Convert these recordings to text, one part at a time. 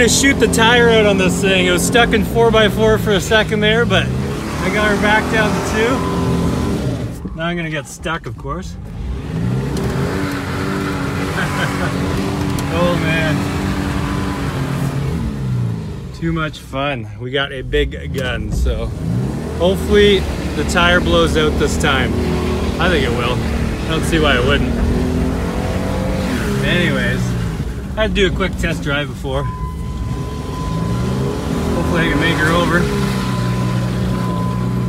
Gonna shoot the tire out on this thing. It was stuck in 4x4 for a second there, but I got her back down to two. Now I'm gonna get stuck, of course. oh man. Too much fun. We got a big gun, so hopefully the tire blows out this time. I think it will. I don't see why it wouldn't. Anyways, I had to do a quick test drive before. Hopefully I can make her over.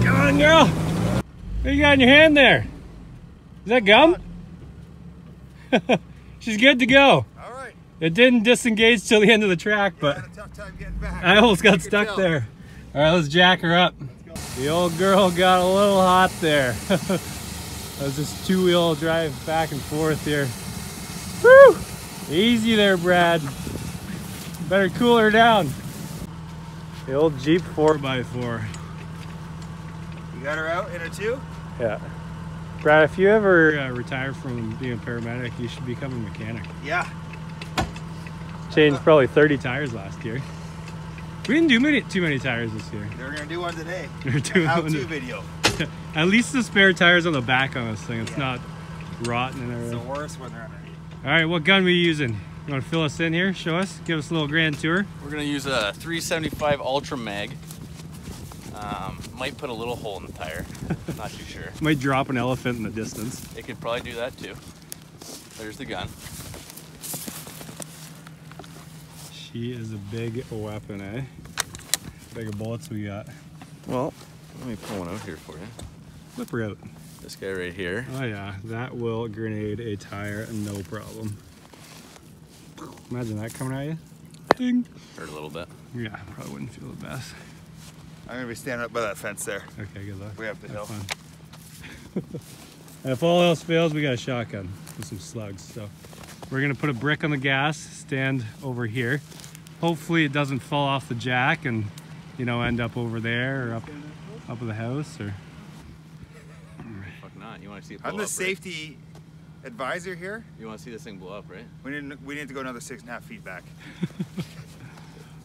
Come on, girl. What you got in your hand there? Is that gum? She's good to go. All right. It didn't disengage till the end of the track, but Had a tough time getting back. I almost got stuck tell. there. All right, let's jack her up. The old girl got a little hot there. I was just two-wheel drive back and forth here. Woo! Easy there, Brad. Better cool her down. The old Jeep 4x4. You got her out in a two? Yeah. Brad, if you ever uh, retire from being a paramedic, you should become a mechanic. Yeah. Changed probably 30 tires last year. We didn't do many, too many tires this year. They're gonna do one today. We're doing How one to to- video. At least the spare tires on the back on this thing. It's Yeah. not rotten and everything. It's the worst when they're underneath. All right, what gun are we using? You want to fill us in here? Show us. Give us a little grand tour. We're gonna use a 375 Ultra Mag. Um, might put a little hole in the tire. Not too sure. Might drop an elephant in the distance. It could probably do that too. There's the gun. She is a big weapon, eh? Bigger bullets we got. Well, let me pull one out here for you. Flip her out. This guy right here. Oh yeah, that will grenade a tire, no problem. Imagine that coming at you. Ding. Hurt a little bit. Yeah, probably wouldn't feel the best. I'm gonna be standing up by that fence there. Okay, good luck. Way up the Have hill. fun. and if all else fails, we got a shotgun with some slugs. So we're gonna put a brick on the gas, stand over here. Hopefully it doesn't fall off the jack and you know end up over there or up up at the house or Fuck not. You want to see it blow I'm the up, right? Safety advisor here. You want to see this thing blow up, right? We need we need to go another six and a half feet back.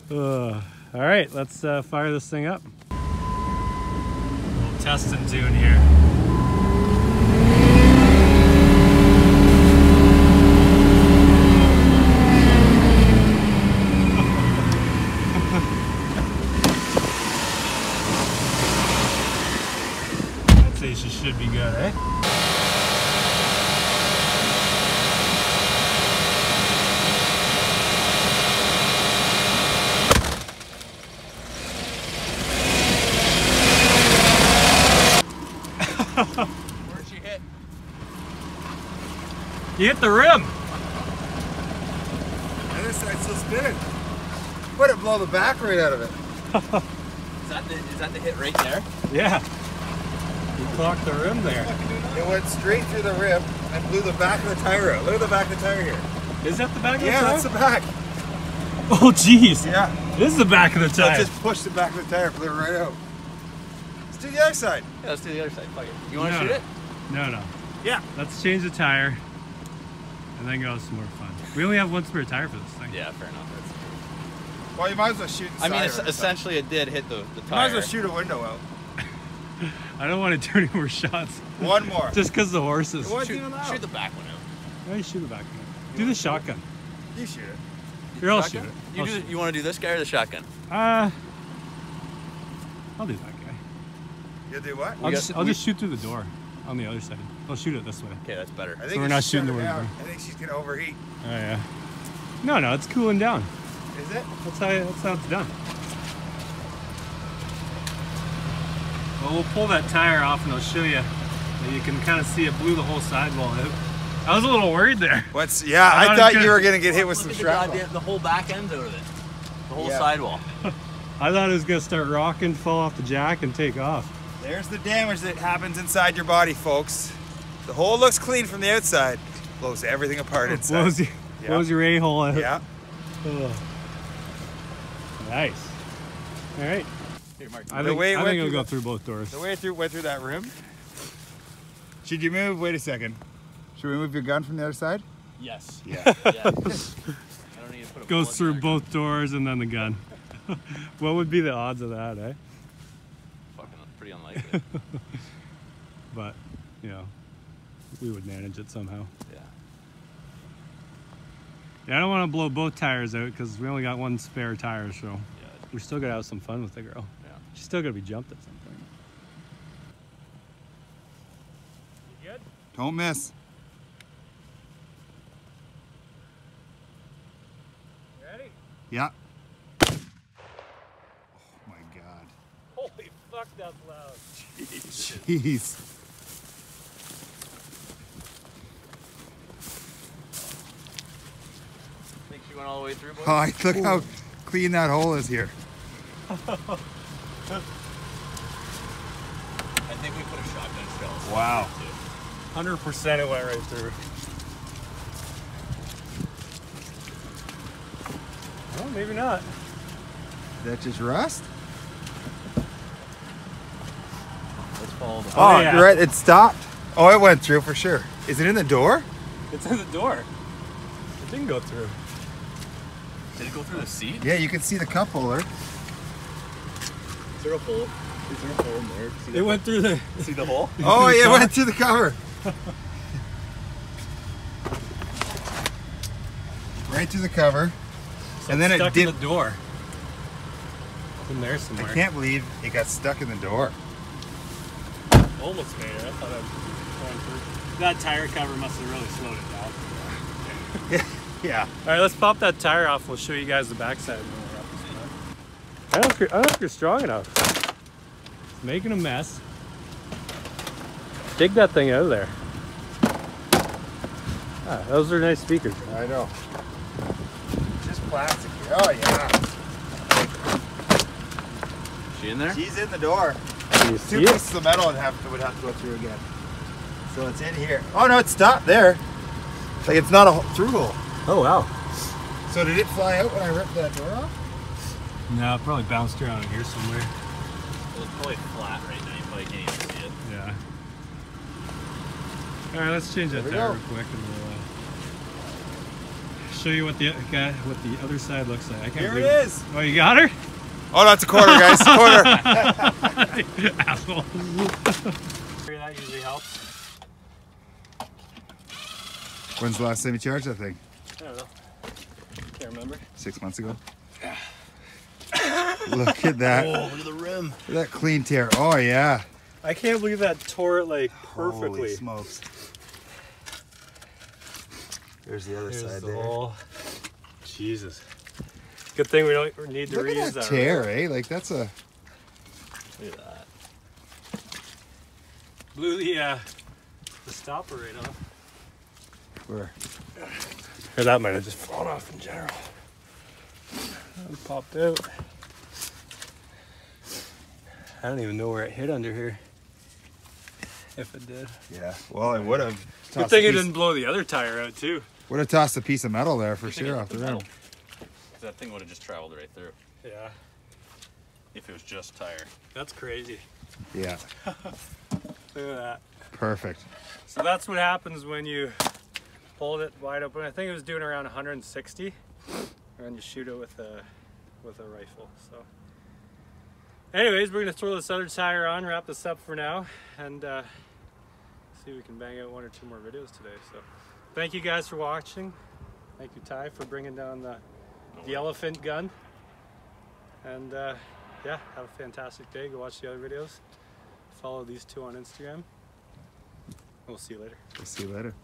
Uh, all right, let's uh, fire this thing up. Little test and tune here. I'd say she should be good, eh? Where'd she hit? You hit the rim. And this side's still spinning. What it blow the back right out of it. Is that the, is that the hit right there? Yeah. You clocked the rim there. It went straight through the rim and blew the back of the tire out. Look at the back of the tire here. Is that the back of the tire? Yeah, that's the back. Oh, jeez. Yeah. This is the back of the So it tire. just pushed the back of the tire, blew it right out. Let's do the other side. Yeah, let's do the other side. Fuck it. You want to No, shoot no. it? No, no. Yeah. Let's change the tire and then go have some more fun. We only have one spare tire for this thing. Yeah, fair enough. Well, you might as well shoot. I mean, side es- of it. essentially, it did hit the, the You might as well shoot a window out. I don't want to do any more shots. One more. Just because the horses. Shoot, shoot the back one out. Why don't shoot the back one? Do the shotgun. You shoot it. Here, I'll shoot it. You, I'll do, shoot you want to do this guy or the shotgun? it. Uh, I'll do that guy. You do what? I'll, got- just, I'll we- just shoot through the door on the other side. I'll shoot it this way. Okay, that's better. I think So we're not shooting the her window. down. I think she's gonna overheat. Oh, yeah. No, no, it's cooling down. Is it? That's how, that's how it's done. Well, we'll pull that tire off and I'll show you. You can kind of see it blew the whole sidewall out. I was a little worried there. What's yeah? I I, thought it thought was you were gonna get hit with some at the shrapnel. the whole back end out of it. The whole Yeah. sidewall. I thought it was gonna start rocking, fall off the jack, and take off. There's the damage that happens inside your body, folks. The hole looks clean from the outside, blows everything apart inside. Blows, you, Yeah. blows your a hole out. Yeah. Ugh. Nice. All right. Here, Mark. I The think, way it I think it'll go the- through both doors. The way it through went through that room. Should you move? Wait a second. Should we move your gun from the other side? Yes. Yeah. yeah. I don't don't need to put a Goes through in there. both doors and then the gun. what would be the odds of that, eh? Fucking pretty unlikely. But, you know, we would manage it somehow. yeah. Yeah, I don't want to blow both tires out because we only got one spare tire, so Yeah. we're still gonna have some fun with the girl. Yeah. She's still gonna be jumped at some point. You good? Don't miss. Ready? Yeah. Oh my god. Holy fuck, that's loud. Jeez. Think she went all the way through, boys? Oh, look how clean that hole is here. I think we put a shotgun shell. Wow. Hundred percent, it went right through. Well, maybe not. That just rust? Let's follow the. Oh, oh yeah. you're right. It stopped. Oh, it went through for sure. Is it in the door? It's in the door. It didn't go through. Did it go through the seat? Yeah, you can see the cup holder. Is there a hole? Is there a hole in there? See It went through the. See the hole? Oh, yeah, it went through the cover. right through the cover. and then it stuck did. in the door. It's in there somewhere. I can't believe it got stuck in the door. Almost made it. I thought I was going through. That tire cover must have really slowed it down. Yeah. All right, let's pop that tire off. We'll show you guys the backside. when we're up this. I don't, think- I don't think you're strong enough. It's making a mess. Dig that thing out of there. Ah, those are nice speakers. I know. Just plastic. Oh, yeah. She in there? She's in the door. Can you Two see it? pieces of metal would have, would have to go through again. So it's in here. Oh, no, it stopped there. Like it's not a through hole. Oh, wow. So did it fly out when I ripped that door off? No, it probably bounced around in here somewhere. Well, it's probably flat right now. You probably can't even see it. Yeah. All right, let's change that There we tire go. real quick and we'll uh, show you what the guy, what the other side looks like. I can't Here believe it is. Oh, you got her? Oh, that's a quarter, guys. quarter. Asshole. that usually helps. When's the last time you charged that thing? I don't know. Can't remember. Six months ago. Yeah. look at that. Oh, look at the rim. Look at that clean tear. Oh yeah. I can't believe that tore it like perfectly. Holy smokes. There's the other Here's side the there. Jesus. Good thing we don't need to Look reuse at that that. tear, eh? Like that's a. Look at that. Blew the uh, the stopper right off. Where? Or that might have just fallen off in general. It popped out. I don't even know where it hit under here. If it did. Yeah. Well, it would have. Good thing it didn't blow the other tire out too. Would have tossed a piece of metal there for sure off hit the rim. That thing would have just traveled right through Yeah, if it was just tire. that's crazy. Yeah. Look at that. Perfect. So that's what happens when you hold it wide open. I think it was doing around 160, and you shoot it with a with a rifle. So, anyways, we're gonna throw this other tire on, wrap this up for now, and uh, see if we can bang out one or two more videos today. So, thank you guys for watching. Thank you, Ty, for bringing down the the elephant gun. And uh, yeah, have a fantastic day. Go watch the other videos. Follow these two on Instagram. We'll see you later. We'll see you later.